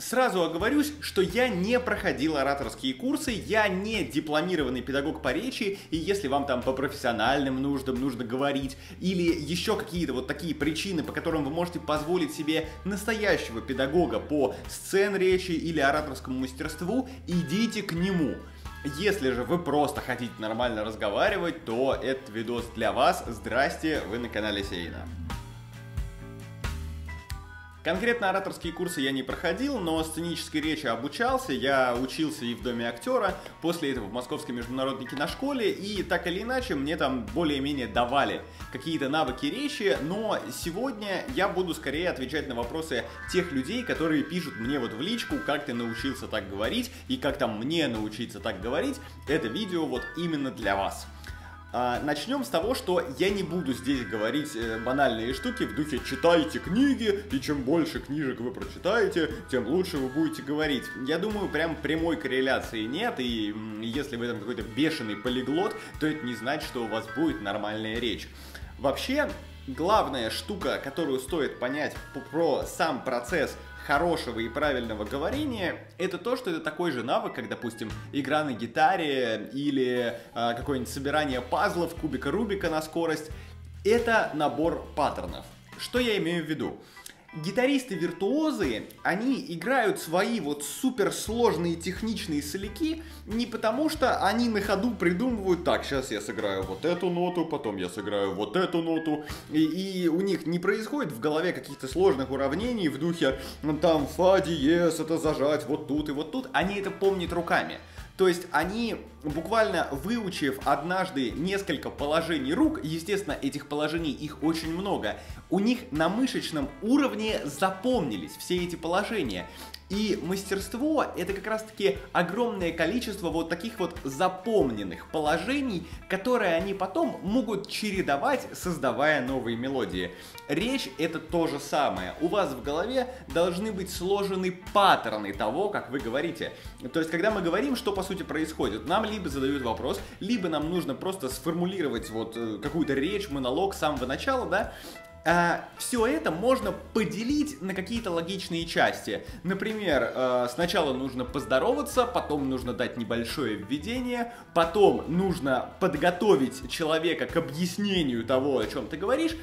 Сразу оговорюсь, что я не проходил ораторские курсы, я не дипломированный педагог по речи, и если вам там по профессиональным нуждам нужно говорить, или еще какие-то вот такие причины, по которым вы можете позволить себе настоящего педагога по сцен речи или ораторскому мастерству, идите к нему. Если же вы просто хотите нормально разговаривать, то этот видос для вас. Здрасте, вы на канале Сейна. Конкретно ораторские курсы я не проходил, но сценической речи обучался. Я учился и в Доме актера, после этого в Московской международной киношколе, и так или иначе мне там более-менее давали какие-то навыки речи, но сегодня я буду скорее отвечать на вопросы тех людей, которые пишут мне вот в личку, как ты научился так говорить, и как там мне научиться так говорить. Это видео вот именно для вас. А, начнем с того, что я не буду здесь говорить э, банальные штуки в духе «читайте книги, и чем больше книжек вы прочитаете, тем лучше вы будете говорить». Я думаю, прям прямой корреляции нет, и если вы там какой-то бешеный полиглот, то это не значит, что у вас будет нормальная речь. Вообще, главная штука, которую стоит понять про сам процесс хорошего и правильного говорения, это то, что это такой же навык, как, допустим, игра на гитаре или э, какое-нибудь собирание пазлов, кубика Рубика на скорость. Это набор паттернов. Что я имею в виду? Гитаристы-виртуозы, они играют свои вот суперсложные техничные соляки не потому, что они на ходу придумывают, так, сейчас я сыграю вот эту ноту, потом я сыграю вот эту ноту, и, и у них не происходит в голове каких-то сложных уравнений в духе, ну, там, фа диез, это зажать вот тут и вот тут, они это помнят руками. То есть они, буквально выучив однажды несколько положений рук, естественно, этих положений их очень много, у них на мышечном уровне запомнились все эти положения. И мастерство — это как раз-таки огромное количество вот таких вот запомненных положений, которые они потом могут чередовать, создавая новые мелодии. Речь — это то же самое. У вас в голове должны быть сложены паттерны того, как вы говорите. То есть, когда мы говорим, что по сути происходит, нам либо задают вопрос, либо нам нужно просто сформулировать вот э, какую-то речь, монолог с самого начала, да, а, все это можно поделить на какие-то логичные части. Например, э, сначала нужно поздороваться, потом нужно дать небольшое введение, потом нужно подготовить человека к объяснению того, о чем ты говоришь,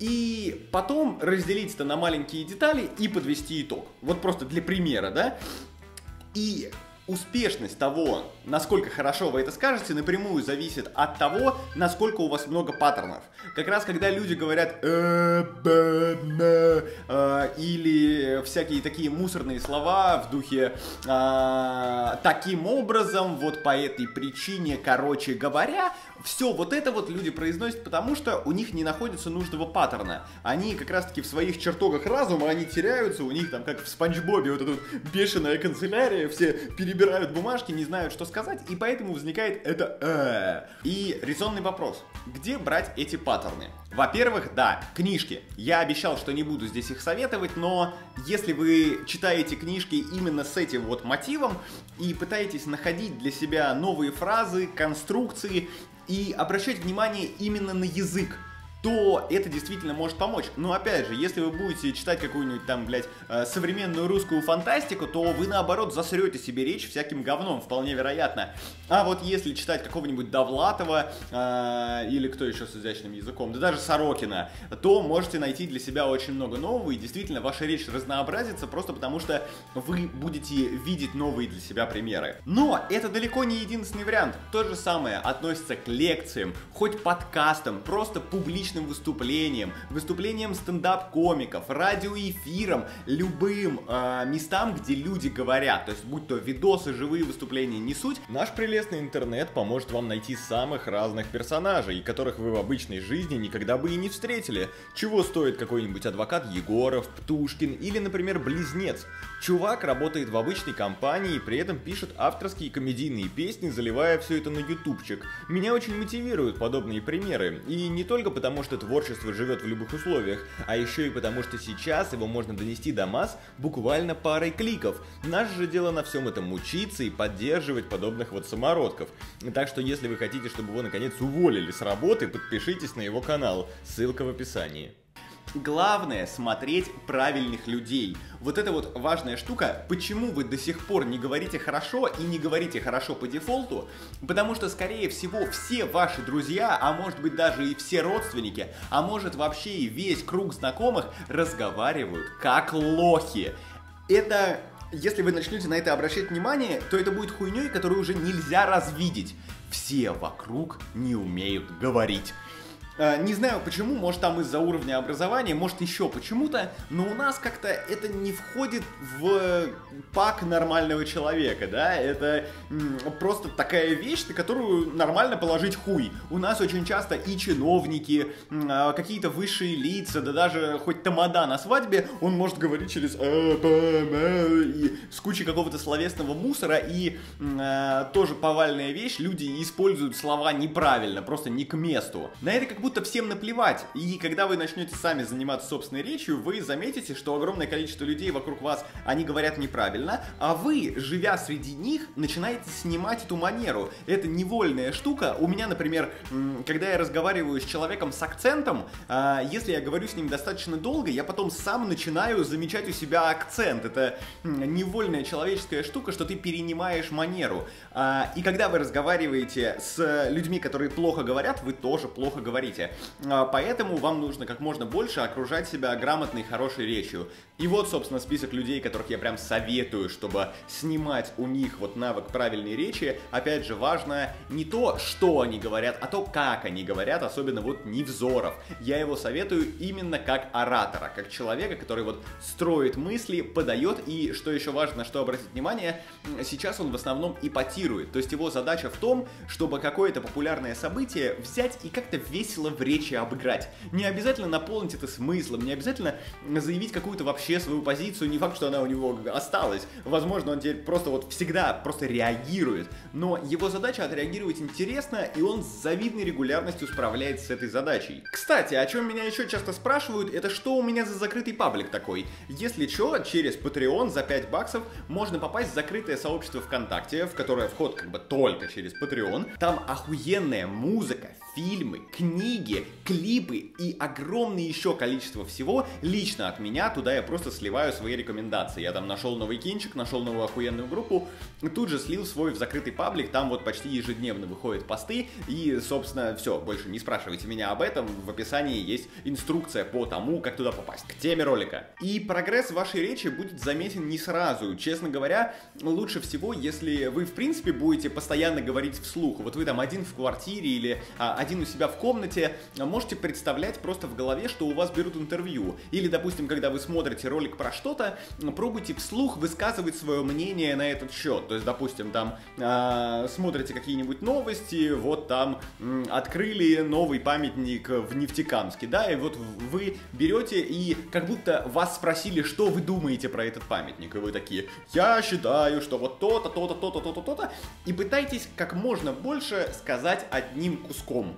и потом разделить это на маленькие детали и подвести итог. Вот просто для примера, да? И успешность того, насколько хорошо вы это скажете, напрямую зависит от того, насколько у вас много паттернов. Как раз когда люди говорят э, э, или всякие такие мусорные слова в духе а, таким образом, вот по этой причине, короче говоря, все вот это вот люди произносят, потому что у них не находится нужного паттерна. Они как раз-таки в своих чертогах разума, они теряются, у них там как в Спанч Бобе вот эта вот бешеная канцелярия, все перебирают бумажки, не знают, что сказать, и поэтому возникает это э. И резонный вопрос, где брать эти паттерны? Во-первых, да, книжки. Я обещал, что не буду здесь их советовать, но если вы читаете книжки именно с этим вот мотивом и пытаетесь находить для себя новые фразы, конструкции, и обращать внимание именно на язык то это действительно может помочь. Но опять же, если вы будете читать какую-нибудь там, блядь, э, современную русскую фантастику, то вы наоборот засрете себе речь всяким говном, вполне вероятно. А вот если читать какого-нибудь Довлатова э, или кто еще с изящным языком, да даже Сорокина, то можете найти для себя очень много нового, и действительно ваша речь разнообразится просто потому, что вы будете видеть новые для себя примеры. Но это далеко не единственный вариант. То же самое относится к лекциям, хоть подкастам, просто публично публичным выступлениям, выступлениям стендап-комиков, радиоэфирам, любым э, местам, где люди говорят, то есть будь то видосы, живые выступления, не суть, наш прелестный интернет поможет вам найти самых разных персонажей, которых вы в обычной жизни никогда бы и не встретили. Чего стоит какой-нибудь адвокат Егоров, Птушкин или, например, Близнец. Чувак работает в обычной компании и при этом пишет авторские комедийные песни, заливая все это на ютубчик. Меня очень мотивируют подобные примеры, и не только потому, потому что творчество живет в любых условиях, а еще и потому что сейчас его можно донести до масс буквально парой кликов. Наше же дело на всем этом учиться и поддерживать подобных вот самородков. Так что если вы хотите, чтобы его наконец уволили с работы, подпишитесь на его канал, ссылка в описании. Главное смотреть правильных людей. Вот это вот важная штука. Почему вы до сих пор не говорите хорошо и не говорите хорошо по дефолту? Потому что, скорее всего, все ваши друзья, а может быть даже и все родственники, а может вообще и весь круг знакомых разговаривают как лохи. Это если вы начнете на это обращать внимание, то это будет хуйней, которую уже нельзя развидеть. Все вокруг не умеют говорить. Э, не знаю почему, может там из-за уровня образования, может еще почему-то, но у нас как-то это не входит в пак нормального человека, да, это просто такая вещь, на которую нормально положить хуй. У нас очень часто и чиновники, а, какие-то высшие лица, да даже хоть тамада на свадьбе, он может говорить через «Э, и с кучей какого-то словесного мусора, и э, тоже повальная вещь, люди используют слова неправильно, просто не к месту. На это как будто будто всем наплевать. И когда вы начнете сами заниматься собственной речью, вы заметите, что огромное количество людей вокруг вас, они говорят неправильно, а вы, живя среди них, начинаете снимать эту манеру. Это невольная штука. У меня, например, когда я разговариваю с человеком с акцентом, а, если я говорю с ним достаточно долго, я потом сам начинаю замечать у себя акцент. Это невольная человеческая штука, что ты перенимаешь манеру. А, и когда вы разговариваете с людьми, которые плохо говорят, вы тоже плохо говорите говорите. А, поэтому вам нужно как можно больше окружать себя грамотной, хорошей речью. И вот, собственно, список людей, которых я прям советую, чтобы снимать у них вот навык правильной речи. Опять же, важно не то, что они говорят, а то, как они говорят, особенно вот Невзоров. Я его советую именно как оратора, как человека, который вот строит мысли, подает, и, что еще важно, что обратить внимание, сейчас он в основном ипотирует. То есть его задача в том, чтобы какое-то популярное событие взять и как-то весело в речи обыграть. Не обязательно наполнить это смыслом, не обязательно заявить какую-то вообще свою позицию, не факт, что она у него осталась. Возможно, он теперь просто вот всегда просто реагирует. Но его задача отреагировать интересно, и он с завидной регулярностью справляется с этой задачей. Кстати, о чем меня еще часто спрашивают, это что у меня за закрытый паблик такой? Если что, через Patreon за 5 баксов можно попасть в закрытое сообщество ВКонтакте, в которое вход как бы только через Patreon. Там охуенная музыка, фильмы, книги, клипы и огромное еще количество всего. Лично от меня туда я просто сливаю свои рекомендации. Я там нашел новый кинчик, нашел новую охуенную группу, тут же слил свой в закрытый паблик, там вот почти ежедневно выходят посты, и, собственно, все, больше не спрашивайте меня об этом, в описании есть инструкция по тому, как туда попасть, к теме ролика. И прогресс вашей речи будет заметен не сразу. Честно говоря, лучше всего, если вы, в принципе, будете постоянно говорить вслух. Вот вы там один в квартире или а, один у себя в комнате, можете представлять просто в голове, что у вас берут интервью. Или, допустим, когда вы смотрите смотрите ролик про что-то, пробуйте вслух высказывать свое мнение на этот счет. То есть, допустим, там э, смотрите какие-нибудь новости, вот там э, открыли новый памятник в Нефтекамске, да, и вот вы берете и как будто вас спросили, что вы думаете про этот памятник, и вы такие, я считаю, что вот то-то, то-то, то-то, то-то, то-то, и пытайтесь как можно больше сказать одним куском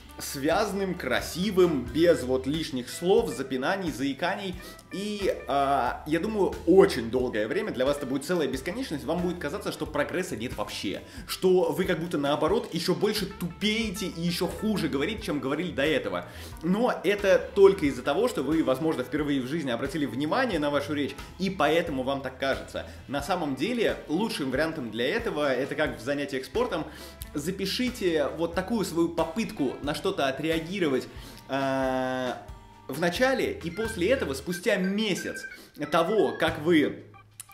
связанным, красивым, без вот лишних слов, запинаний, заиканий. И э, я думаю, очень долгое время, для вас это будет целая бесконечность, вам будет казаться, что прогресса нет вообще. Что вы как будто наоборот еще больше тупеете и еще хуже говорите, чем говорили до этого. Но это только из-за того, что вы, возможно, впервые в жизни обратили внимание на вашу речь, и поэтому вам так кажется. На самом деле, лучшим вариантом для этого, это как в занятиях спортом, запишите вот такую свою попытку на что-то отреагировать э, в начале и после этого, спустя месяц того, как вы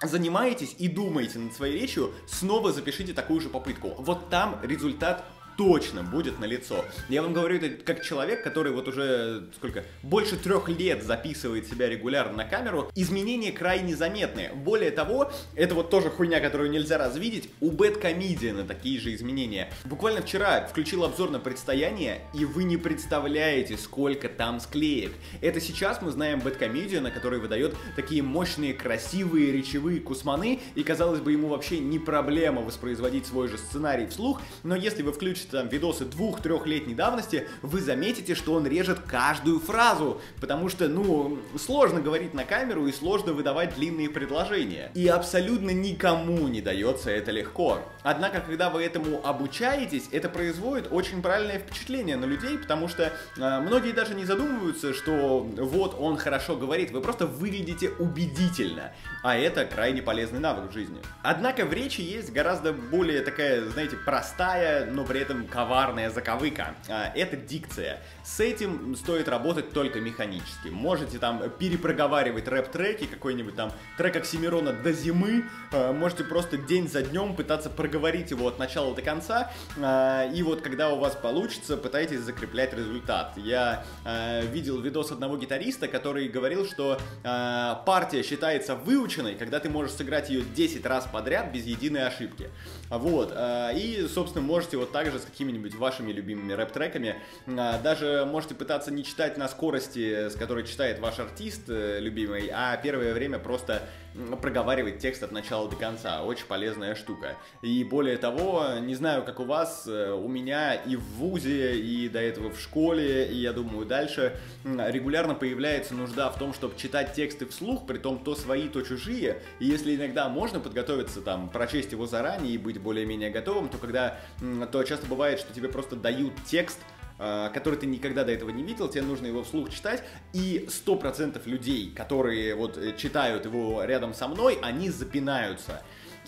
занимаетесь и думаете над своей речью, снова запишите такую же попытку. Вот там результат точно будет на лицо. Я вам говорю это как человек, который вот уже сколько больше трех лет записывает себя регулярно на камеру. Изменения крайне заметные. Более того, это вот тоже хуйня, которую нельзя развидеть. У Бэткомедиана такие же изменения. Буквально вчера включил обзор на предстояние, и вы не представляете, сколько там склеек. Это сейчас мы знаем Бэткомедиана, который выдает такие мощные, красивые речевые кусманы, и казалось бы, ему вообще не проблема воспроизводить свой же сценарий вслух, но если вы включите увидите там видосы двух-трехлетней давности, вы заметите, что он режет каждую фразу, потому что, ну, сложно говорить на камеру и сложно выдавать длинные предложения. И абсолютно никому не дается это легко. Однако, когда вы этому обучаетесь, это производит очень правильное впечатление на людей, потому что э, многие даже не задумываются, что вот он хорошо говорит, вы просто выглядите убедительно, а это крайне полезный навык в жизни. Однако в речи есть гораздо более такая, знаете, простая, но при этом коварная заковыка. А, это дикция. С этим стоит работать только механически. Можете там перепроговаривать рэп-треки, какой-нибудь там трек Оксимирона до зимы, а, можете просто день за днем пытаться проговорить его от начала до конца, а, и вот когда у вас получится, пытайтесь закреплять результат. Я видел видос одного гитариста, который говорил, что партия считается выученной, когда ты можешь сыграть ее 10 раз подряд без единой ошибки. Вот. И, собственно, можете вот так же какими-нибудь вашими любимыми рэп-треками, э, даже можете пытаться не читать на скорости, с которой читает ваш артист э, любимый, а первое время просто проговаривать текст от начала до конца. Очень полезная штука. И более того, не знаю, как у вас, у меня и в ВУЗе, и до этого в школе, и я думаю дальше, регулярно появляется нужда в том, чтобы читать тексты вслух, при том то свои, то чужие. И если иногда можно подготовиться, там, прочесть его заранее и быть более-менее готовым, то когда, то часто бывает, что тебе просто дают текст, а, который ты никогда до этого не видел, тебе нужно его вслух читать, и 100% людей, которые вот э, читают его рядом со мной, они запинаются.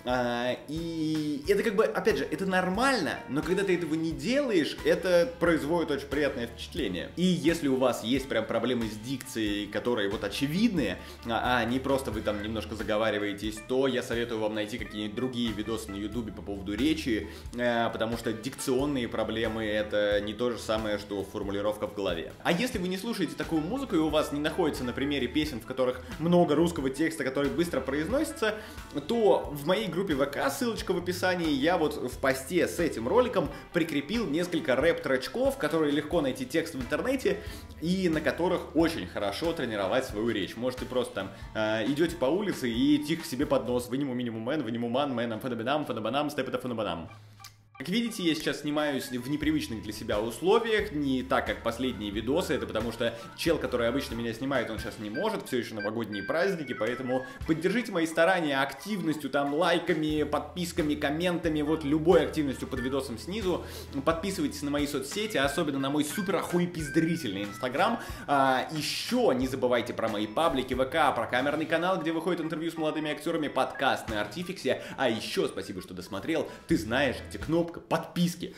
А, и это как бы, опять же, это нормально, но когда ты этого не делаешь, это производит очень приятное впечатление. И если у вас есть прям проблемы с дикцией, которые вот очевидные, а, а не просто вы там немножко заговариваетесь, то я советую вам найти какие-нибудь другие видосы на ютубе по поводу речи, а, потому что дикционные проблемы это не то же самое, что формулировка в голове. А если вы не слушаете такую музыку и у вас не находится на примере песен, в которых много русского текста, который быстро произносится, то в моей группе ВК, ссылочка в описании, я вот в посте с этим роликом прикрепил несколько рэп-тречков, которые легко найти текст в интернете и на которых очень хорошо тренировать свою речь. Можете просто там э, идете по улице и тихо себе под нос, вы нему минимум мэн, вы нему ман, мэнам, фанабанам, фанабанам, степ это фанабанам. Как видите, я сейчас снимаюсь в непривычных для себя условиях, не так, как последние видосы, это потому что чел, который обычно меня снимает, он сейчас не может, все еще новогодние праздники, поэтому поддержите мои старания активностью, там, лайками, подписками, комментами, вот любой активностью под видосом снизу. Подписывайтесь на мои соцсети, особенно на мой супер охуепиздрительный инстаграм. А, еще не забывайте про мои паблики ВК, про камерный канал, где выходит интервью с молодыми актерами, подкаст на Артификсе. А еще спасибо, что досмотрел. Ты знаешь, где кнопка кнопка подписки.